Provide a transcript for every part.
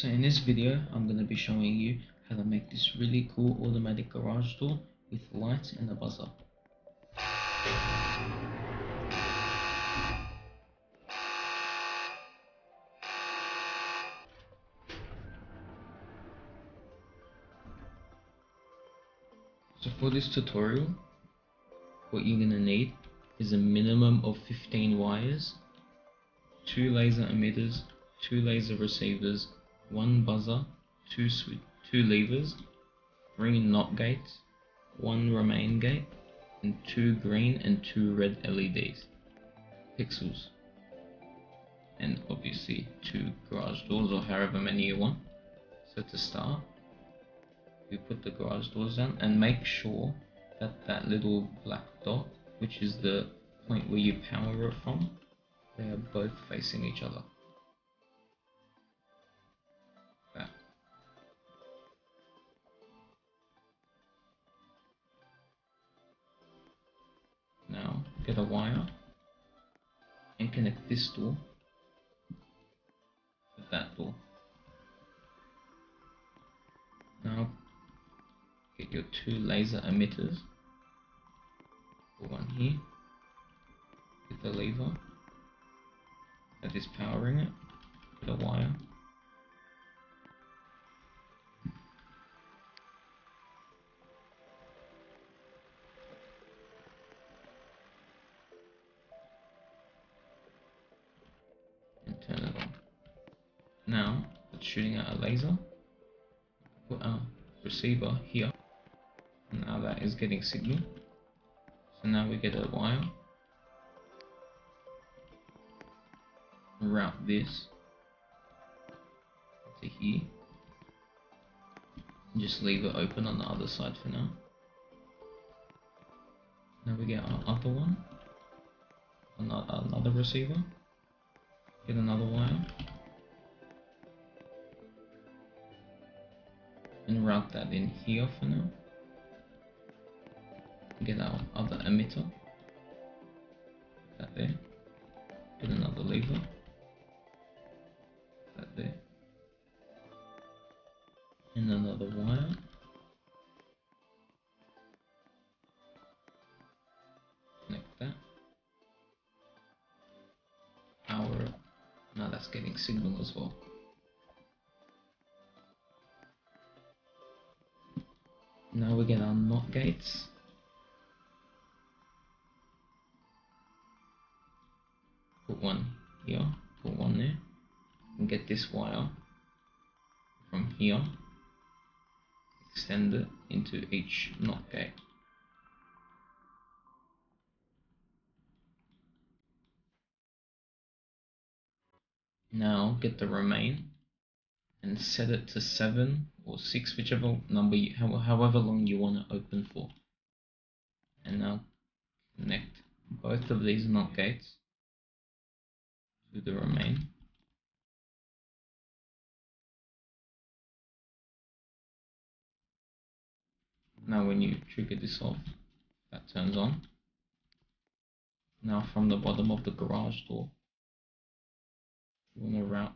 So in this video, I'm going to be showing you how to make this really cool automatic garage door with lights and a buzzer. So for this tutorial, what you're going to need is a minimum of 15 wires, 2 laser emitters, 2 laser receivers, 1 buzzer, 2, sw- two levers, 3 NOT gates, 1 remain gate, and 2 green and 2 red LEDs, pixels, and obviously 2 garage doors or however many you want. So to start, you put the garage doors down and make sure that that little black dot, which is the point where you power it from, they are both facing each other. A wire and connect this door with that door. Now get your two laser emitters. One here with the lever that is powering it with a wire. Shooting out a laser. Put a receiver here. Now that is getting signal. So now we get a wire. Route this to here. Just leave it open on the other side for now. Now we get our other one. Another, another receiver. Get another wire. And route that in here for now. Get our other emitter. Put that there. Put another lever. Put that there. And another wire. Connect that. Power. Now that's getting signal as well. Now we get our NOT gates. Put one here, put one there, and get this wire from here, extend it into each NOT gate. Now get the remain and set it to 7 or 6 whichever number you, however long you want to open for. And now connect both of these NOT gates to the remain. Now when you trigger this off that turns on. Now from the bottom of the garage door you want to route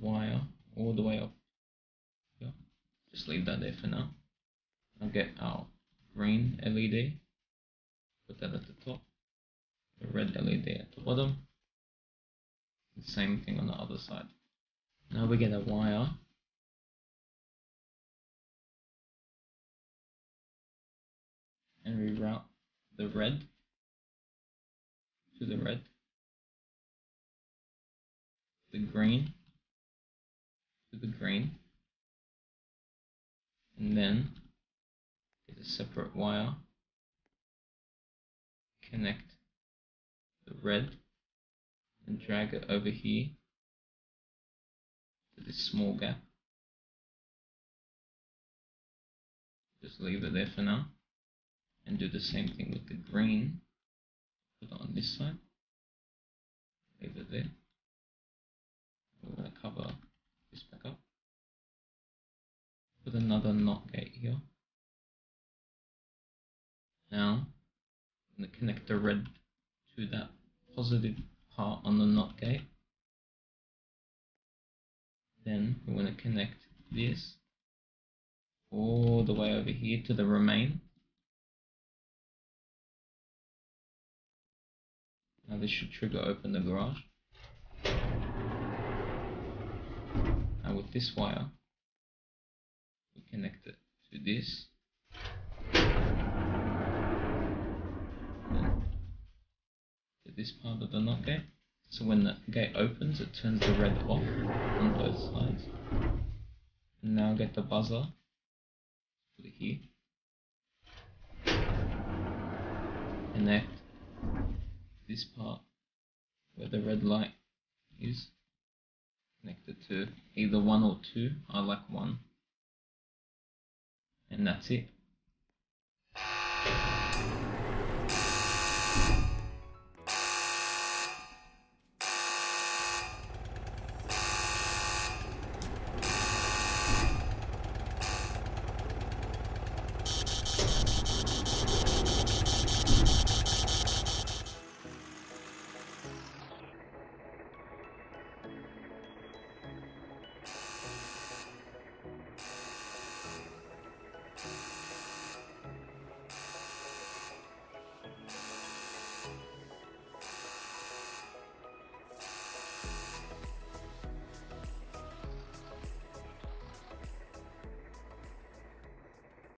wire all the way up here. Just leave that there for now. I'll get our green LED, put that at the top, the red LED at the bottom, the same thing on the other side. Now we get a wire and we route the red to the red, the green to the green and then get a separate wire. Connect the red and drag it over here to this small gap. Just leave it there for now. And do the same thing with the green. Put it on this side. Leave it there we're going to cover this back up. Put another NOT gate here. Now, I'm going to connect the red to that positive part on the NOT gate. Then we're going to connect this all the way over here to the remain. Now this should trigger open the garage. Now with this wire, we connect it to this. To this part of the NOT gate. So when the gate opens, it turns the red off on both sides. And now get the buzzer. Put it here. Connect this part where the red light is connected to either one or two. I like one. And that's it.